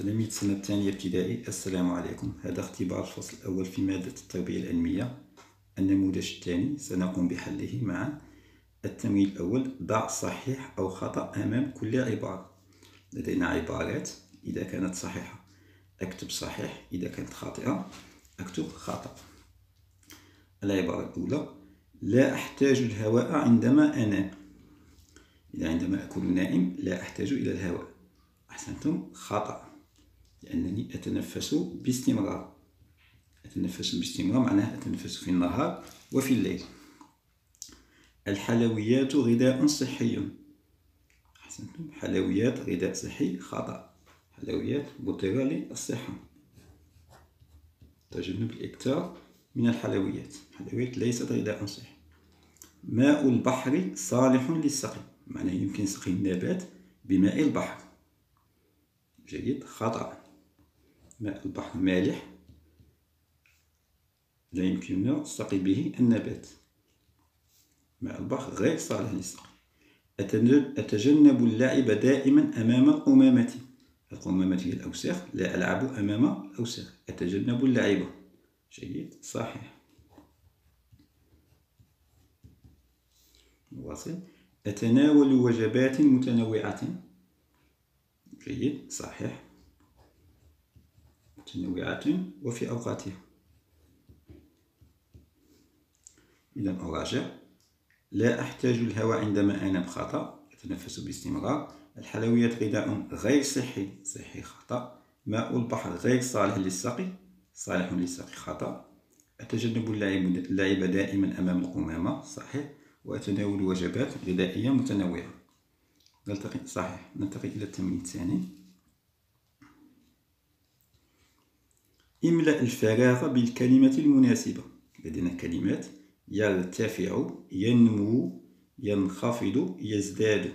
تلاميذ السنة الثانية ابتدائي. السلام عليكم. هذا اختبار الفصل الأول في مادة التربية العلمية. النموذج الثاني سنقوم بحله معا التمرين الأول ضع صحيح أو خطأ أمام كل عبارة. لدينا عبارات إذا كانت صحيحة أكتب صحيح إذا كانت خاطئة أكتب خطأ. العبارة الأولى لا أحتاج الهواء عندما أنام. إذا عندما أكون نائم لا أحتاج إلى الهواء. أحسنتم خطأ. لأنني أتنفس باستمرار. أتنفس باستمرار معناها أتنفس في النهار وفي الليل. الحلويات غذاء صحي. أحسنتم. حلويات غذاء صحي خطأ. حلويات مضرة للصحة. تجنب الإكثار من الحلويات. الحلويات ليست غذاء صحي. ماء البحر صالح للسقي. معناه يمكن سقي النبات بماء البحر. جيد. خطأ. ماء البحر مالح. لا يمكننا سقي به النبات. ماء البحر غير صالح للسقي. أتجنب اللعب دائما أمام القمامة. القمامة هي الأوساخ لا ألعب أمام الأوساخ. أتجنب اللعب. جيد صحيح. نواصل أتناول وجبات متنوعة. جيد صحيح. متنوعة وفي أوقاتها. إذا أراجع لا أحتاج الهواء عندما أنام خطأ أتنفس باستمرار. الحلويات غذاء غير صحي. صحي خطأ. ماء البحر غير صالح للسقي. صالح للسقي خطأ. أتجنب اللعب دائما أمام القمامة. صحيح. وأتناول وجبات غذائية متنوعة. نلتقي صحيح. نلتقي إلى التمرين الثاني. املأ الفراغ بالكلمة المناسبة. لدينا كلمات يرتفع ينمو ينخفض يزداد.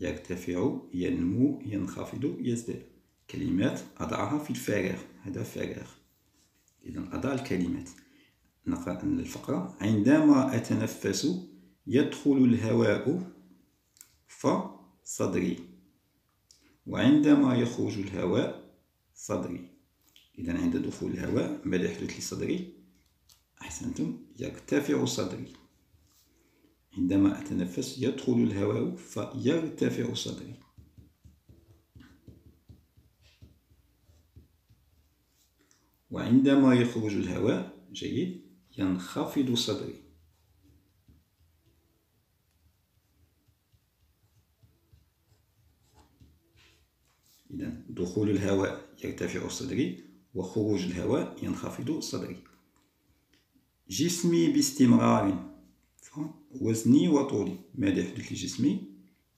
يرتفع ينمو ينخفض يزداد. كلمات أضعها في الفراغ. هذا فراغ. إذا أضع الكلمات. نقرأ الفقرة عندما أتنفس يدخل الهواء فصدري وعندما يخرج الهواء صدري. إذا عند دخول الهواء ماذا يحدث لصدري؟ أحسنتم يرتفع صدري. عندما أتنفس يدخل الهواء فيرتفع صدري. وعندما يخرج الهواء جيد ينخفض صدري. إذا دخول الهواء يرتفع صدري. وخروج الهواء ينخفض صدري. جسمي باستمرار. وزني وطولي. ماذا يحدث لجسمي؟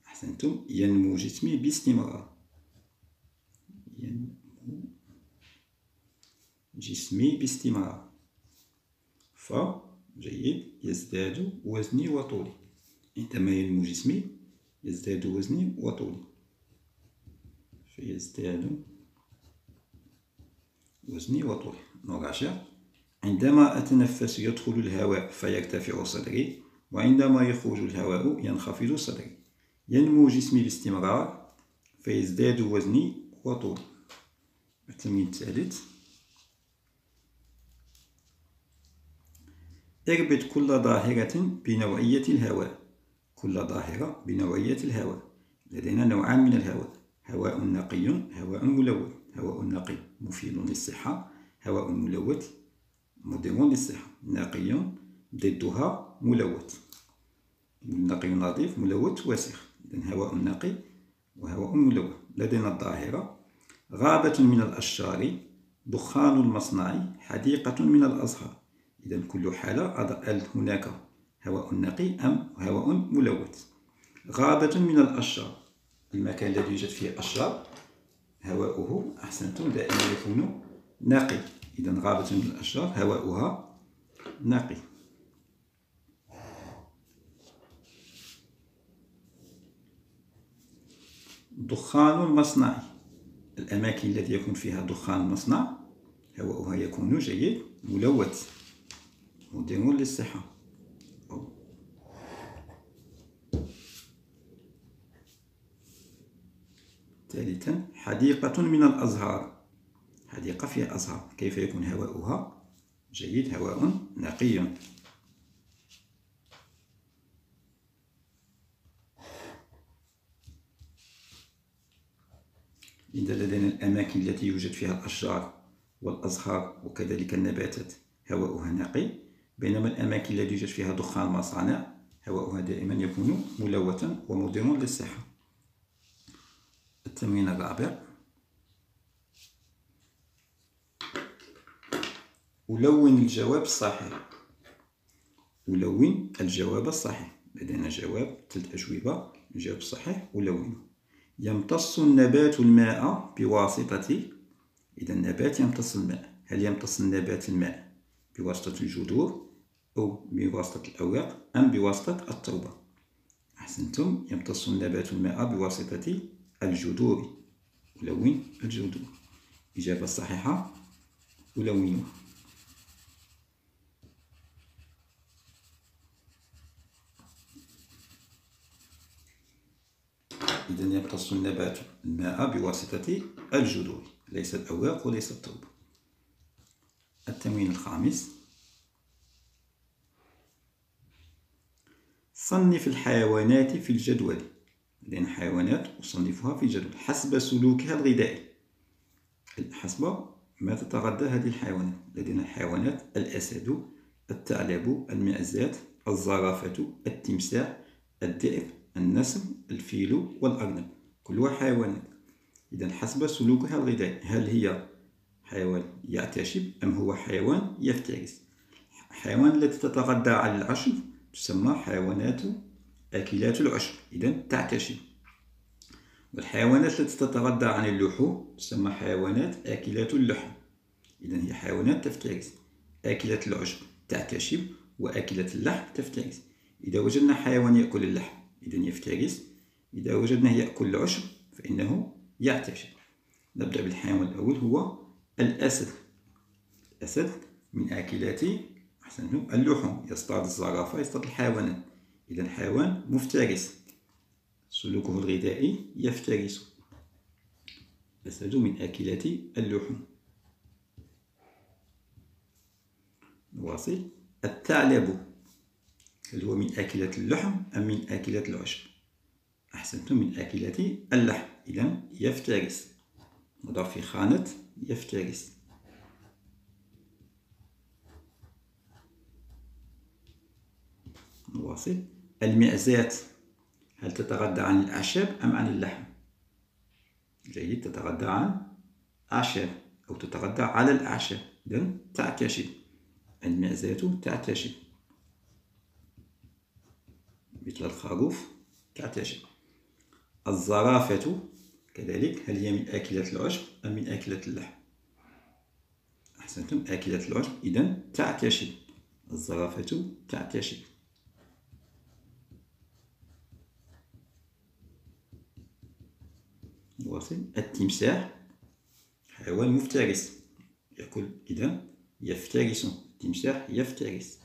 أحسنتم ينمو جسمي باستمرار. ينمو جسمي باستمرار. ف جيد. يزداد وزني وطولي. عندما ينمو جسمي يزداد وزني وطولي. فيزداد وزني وطولي نراجع عندما أتنفس يدخل الهواء فيرتفع صدري وعندما يخرج الهواء ينخفض صدري. ينمو جسمي باستمرار فيزداد وزني وطولي التمرين الثالث. اربط كل ظاهرة بنوعية الهواء. كل ظاهرة بنوعية الهواء. لدينا نوعان من الهواء. هواء نقي هواء ملوث هواء نقي مفيد للصحة هواء ملوث مضر للصحة. نقي ضدها ملوث. نقي نظيف ملوث وسخ. إذن هواء نقي وهواء ملوث. لدينا الظاهرة. غابة من الأشجار دخان المصنع حديقة من الأزهار. إذا كل حالة هل هناك هواء نقي أم هواء ملوث. غابة من الأشجار. المكان الذي يوجد فيه أشجار هواؤه أحسنتم دائما يكون نقي. إذا غابة من الأشجار هواؤها نقي. دخان المصنع الأماكن التي يكون فيها دخان المصنع هواؤها يكون جيد ملوث. مضر للصحة. ثالثا حديقة من الأزهار. حديقة فيها أزهار. كيف يكون هواؤها؟ جيد هواء نقي. إذا لدينا الأماكن التي يوجد فيها الأشجار والأزهار وكذلك النباتات هواؤها نقي. بينما الأماكن التي يوجد فيها دخان المصانع هواؤها دائما يكون ملوثا ومضر للصحة. التمرين الرابع. ألون الجواب الصحيح. ألون الجواب الصحيح. لدينا جواب ثلاث أجوبة. الجواب الصحيح ألونه يمتص النبات الماء بواسطة. إذا النبات يمتص الماء. هل يمتص النبات الماء بواسطة الجذور أو بواسطة الأوراق أم بواسطة التربة أحسنتم. يمتص النبات الماء بواسطة الجذور ألون الجذور. إجابة صحيحة ألونها إذا يمتص النبات الماء بواسطة الجذور ليس الأوراق وليس التربة التمرين الخامس. صنف الحيوانات في الجدول. لأن حيوانات أصنفها في جدول حسب سلوكها الغذائي حسب ما تتغذى هذه الحيوانات؟ لدينا الحيوانات الأسد الثعلب المعزات الزرافة التمساح الذئب النسر الفيل والأرنب. كلها حيوانات. إذا حسب سلوكها الغذائي هل هي حيوان يعتشب أم هو حيوان يفترس؟ الحيوان التي تتغذى على العشب تسمى حيوانات أكلات العشب إذا تعتشب والحيوانات التي تتغذى عن اللحوم تسمى حيوانات آكلات اللحم إذا هي حيوانات تفترس آكلة العشب تعتشب وآكلة اللحم تفترس إذا وجدنا حيوان يأكل اللحم إذا يفترس إذا وجدناه يأكل العشب فإنه يعتشب نبدأ بالحيوان الأول هو الأسد. الأسد من آكلات أحسنتم اللحوم. يصطاد الزرافة يصطاد الحيوانات. إذا حيوان مفترس. سلوكه الغذائي يفترس. الأسد من آكلات اللحوم. نواصل. الثعلب. هل هو من آكلات اللحم أم من آكلات العشب؟ أحسنتم من آكلات اللحم. إذا يفترس. نضع في خانة. يفترس. نواصل. المعزات هل تتغذى عن الأعشاب أم عن اللحم؟ جيد تتغذى عن أعشاب أو تتغذى على الأعشاب. إذا تعتشب المعزات تعتشب مثل الخروف تعتشب الزرافة كذلك هل هي من آكلات العشب أم من آكلات اللحم؟ أحسنتم آكلات العشب. إذا تعتشب الزرافة تعتشب نواصل التمساح حيوان مفترس. يأكل إذا يفترس. التمساح يفترس.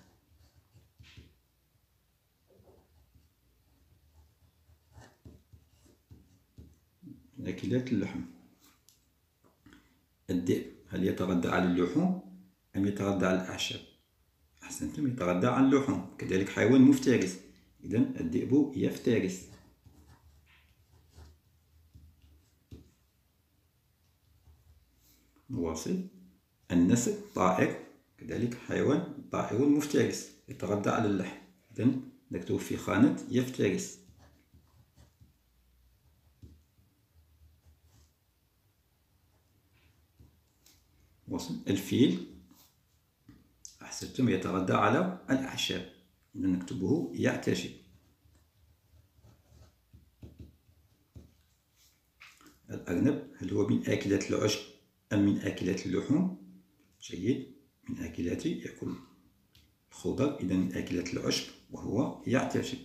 أكلات اللحم. الذئب هل يتغذى على اللحوم أم يتغذى على الأعشاب؟ أحسنتم يتغذى على اللحوم. كذلك حيوان مفترس. إذا الذئب يفترس. نواصل النسر طائر كذلك حيوان طائر مفترس يتغذى على اللحم. إذا نكتب في خانة يفترس. الفيل. أحسبتم يتغذى على الأعشاب. إذا نكتبه يعتشب الأرنب هل هو من آكلات العشب؟ من آكلات اللحوم. جيد. من آكلات يأكل الخضر. إذا من آكلات العشب وهو يعتشب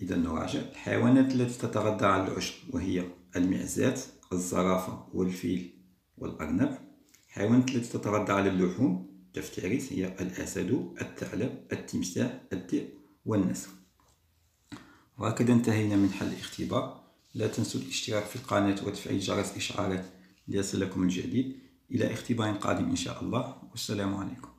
إذا نراجع الحيوانات التي تتغذى على العشب وهي المعزات الزرافة والفيل والأرنب. الحيوانات التي تتغذى على اللحوم التفتيريس هي الأسد الثعلب التمساح الذئب والنسر. وهكذا انتهينا من حل الاختبار. لا تنسوا الاشتراك في القناة وتفعيل جرس الإشعارات ليصلكم الجديد. إلى اختبار قادم إن شاء الله. والسلام عليكم.